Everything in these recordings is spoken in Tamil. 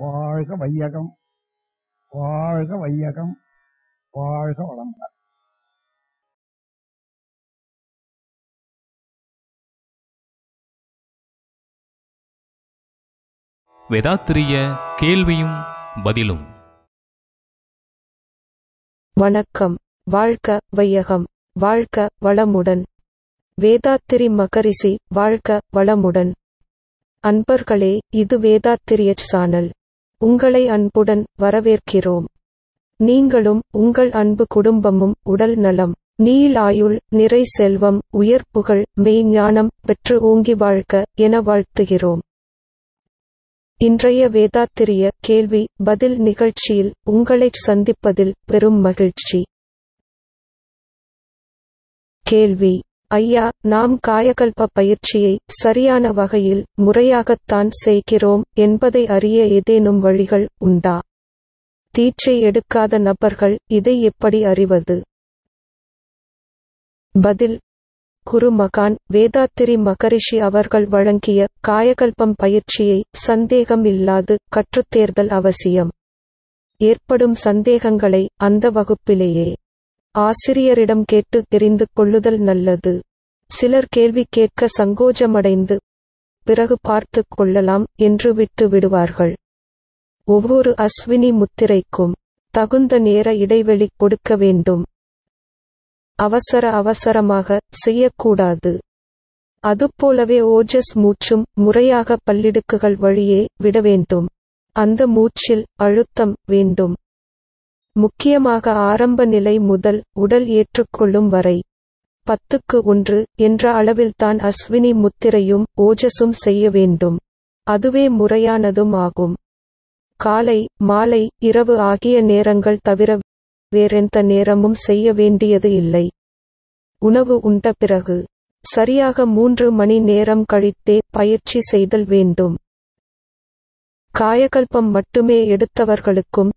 வாழ்க வையகம். வாழ்க வையகம். வாழ்க வளம். வேதாத்திரிய கேள்வியும் பதிலும். வணக்கம். வாழ்க வையகம். வாழ்க வளமுடன். வேதாத்திரி மகரிஷி வாழ்க வளமுடன். அன்பர்களே இது வேதாத்திரிய சானல். உங்களை அன்புடன் வரவேற்கிறோம். நீங்களும் உங்கள் அன்பு குடும்பமும் உடல் நலம் நீளாயுள் நிறை செல்வம் உயர்ப்புகள் மெய்ஞானம் பெற்று ஓங்கி வாழ்க என வாழ்த்துகிறோம். இன்றைய வேதாத்திரிய கேள்வி பதில் நிகழ்ச்சியில் உங்களைச் சந்திப்பதில் பெரும் மகிழ்ச்சி. கேள்வி ஐயா நாம் காயகல்ப பயிற்சியை சரியான வகையில் முறையாகத்தான் செய்கிறோம் என்பதை அறிய ஏதேனும் வழிகள் உண்டா? தீட்சை எடுக்காத நபர்கள் இதை எப்படி அறிவது? பதில். குருமகான் வேதாத்திரி மகரிஷி அவர்கள் வழங்கிய காயகல்பம் பயிற்சியை சந்தேகம் இல்லாது கற்றுத்தேர்தல் அவசியம். ஏற்படும் சந்தேகங்களை அந்த வகுப்பிலேயே ஆசிரியரிடம் கேட்டு தெரிந்து கொள்ளுதல் நல்லது. சிலர் கேள்வி கேட்க சங்கோஜமடைந்து பிறகு பார்த்து கொள்ளலாம் என்று விட்டு விடுவார்கள். ஒவ்வொரு அஸ்வினி முத்திரைக்கும் தகுந்த நேர இடைவெளி கொடுக்க வேண்டும். அவசர அவசரமாக செய்யக்கூடாது. அதுபோலவே ஓஜஸ் மூச்சும் முறையாக பல்லிடுக்குகள் வழியே விட வேண்டும். அந்த மூச்சில் அழுத்தம் வேண்டும். முக்கியமாக ஆரம்ப நிலை முதல் உடல் ஏற்றுக்கொள்ளும் வரை. பத்துக்கு ஒன்று என்ற அளவில்தான் அஸ்வினி முத்திரையும் ஓஜஸும் செய்ய வேண்டும். அதுவே முறையானதும் ஆகும். காலை மாலை இரவு ஆகிய நேரங்கள் தவிர வேறெந்த நேரமும் செய்ய வேண்டியது இல்லை. உணவு உண்ட பிறகு சரியாக மூன்று மணி நேரம் கழித்தே பயிற்சி செய்தல் வேண்டும். காயகல்பம் மட்டுமே எடுத்தவர்களுக்கும்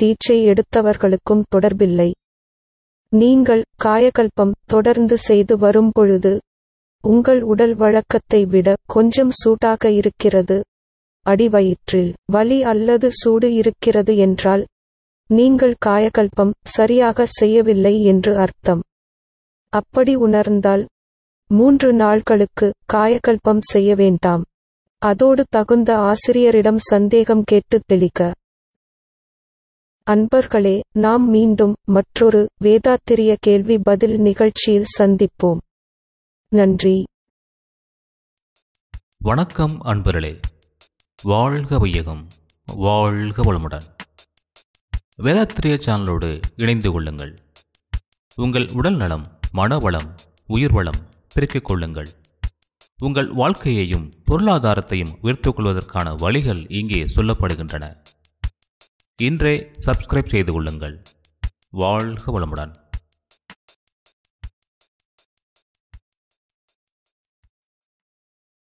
தீட்சை எடுத்தவர்களுக்கும் தொடர்பில்லை. நீங்கள் காயகல்பம் தொடர்ந்து செய்து வரும் பொழுது உங்கள் உடல் வழக்கத்தை விட கொஞ்சம் சூடாக இருக்கிறது. அடிவயிற்றில் வலி அல்லது சூடு இருக்கிறது என்றால் நீங்கள் காயகல்பம் சரியாக செய்யவில்லை என்று அர்த்தம். அப்படி உணர்ந்தால் மூன்று நாட்களுக்கு காயகல்பம் செய்ய வேண்டாம். அதோடு தகுந்த ஆசிரியரிடம் சந்தேகம் கேட்டு தெளிக்க. அன்பர்களே நாம் மீண்டும் மற்றொரு வேதாத்திரிய கேள்வி பதில் நிகழ்ச்சியில் சந்திப்போம். நன்றி. வணக்கம் அன்பர்களே. வாழ்க வையகம் வாழ்க வளமுடன். வேதாத்திரிய சேனலோடு இணைந்து கொள்ளுங்கள். உங்கள் உடல் நலம் மனவளம் உயிர் வளம் பெருக்கிக் கொள்ளுங்கள். உங்கள் வாழ்க்கையையும் பொருளாதாரத்தையும் உயர்த்துக் கொள்வதற்கான வழிகள் இங்கே சொல்லப்படுகின்றன. இன்றே சப்ஸ்கிரைப் செய்து கொள்ளுங்கள். வாழ்க வளமுடன்.